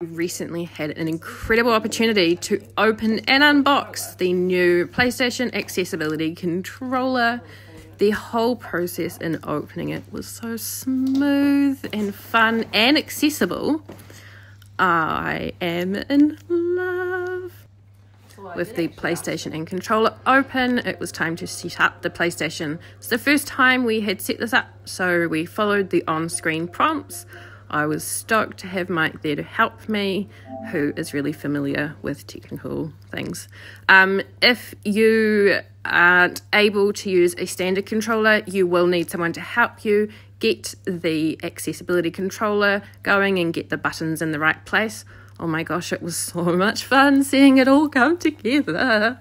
recently had an incredible opportunity to open and unbox the new PlayStation Accessibility Controller. The whole process in opening it was so smooth and fun and accessible. I am in love with the PlayStation and controller open. It was time to set up the PlayStation. It's the first time we had set this up, so we followed the on screen prompts. I was stoked to have Mike there to help me, who is really familiar with technical things. Um, if you aren't able to use a standard controller, you will need someone to help you get the accessibility controller going and get the buttons in the right place. Oh my gosh, it was so much fun seeing it all come together.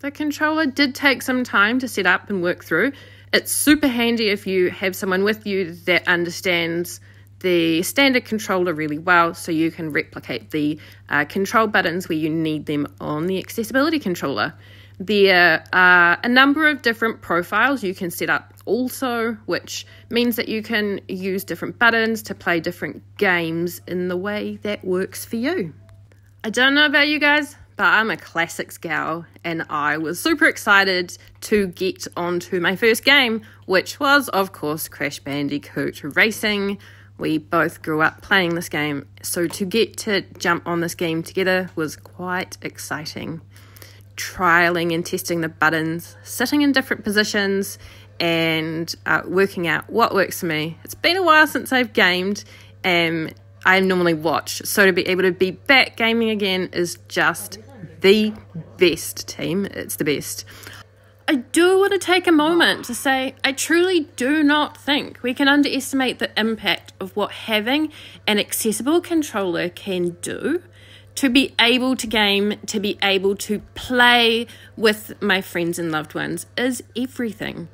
The controller did take some time to set up and work through. It's super handy if you have someone with you that understands the standard controller really well so you can replicate the uh, control buttons where you need them on the accessibility controller. There are a number of different profiles you can set up also, which means that you can use different buttons to play different games in the way that works for you. I don't know about you guys, but I'm a classics gal and I was super excited to get onto my first game, which was, of course, Crash Bandicoot Racing we both grew up playing this game, so to get to jump on this game together was quite exciting. Trialing and testing the buttons, sitting in different positions, and uh, working out what works for me. It's been a while since I've gamed, and I normally watch, so to be able to be back gaming again is just the best team. It's the best. I do want to take a moment to say I truly do not think we can underestimate the impact of what having an accessible controller can do to be able to game, to be able to play with my friends and loved ones is everything.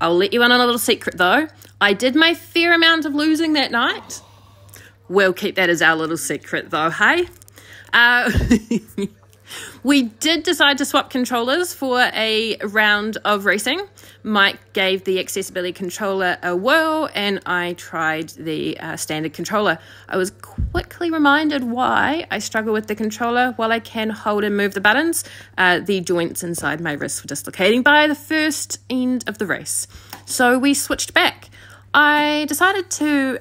I'll let you in on a little secret though. I did my fair amount of losing that night. We'll keep that as our little secret though, hey? Uh, We did decide to swap controllers for a round of racing. Mike gave the accessibility controller a whirl, and I tried the uh, standard controller. I was quickly reminded why I struggle with the controller. While I can hold and move the buttons, uh, the joints inside my wrists were dislocating by the first end of the race. So we switched back. I decided to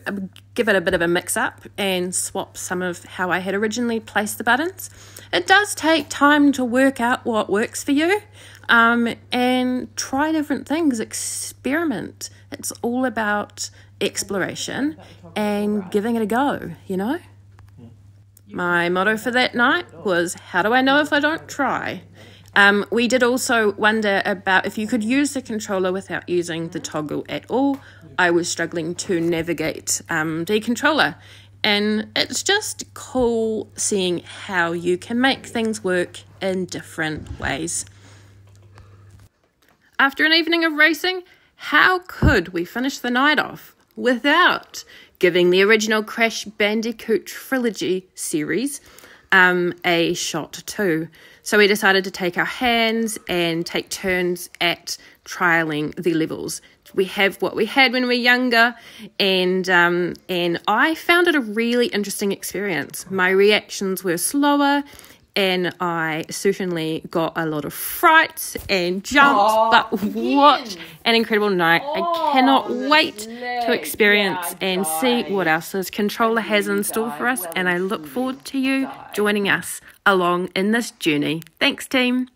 give it a bit of a mix up and swap some of how I had originally placed the buttons. It does take time to work out what works for you um, and try different things, experiment. It's all about exploration and giving it a go, you know? My motto for that night was How do I know if I don't try? Um, we did also wonder about if you could use the controller without using the toggle at all. I was struggling to navigate um, the controller, and it's just cool seeing how you can make things work in different ways. After an evening of racing, how could we finish the night off without giving the original Crash Bandicoot trilogy series um, a shot too? So we decided to take our hands and take turns at trialing the levels. We have what we had when we were younger, and um, and I found it a really interesting experience. My reactions were slower, and I certainly got a lot of fright and jumped. Oh, but what an incredible night! Oh, I cannot wait to experience and see what else this controller has in store for us, and I look forward to you joining us along in this journey. Thanks, team.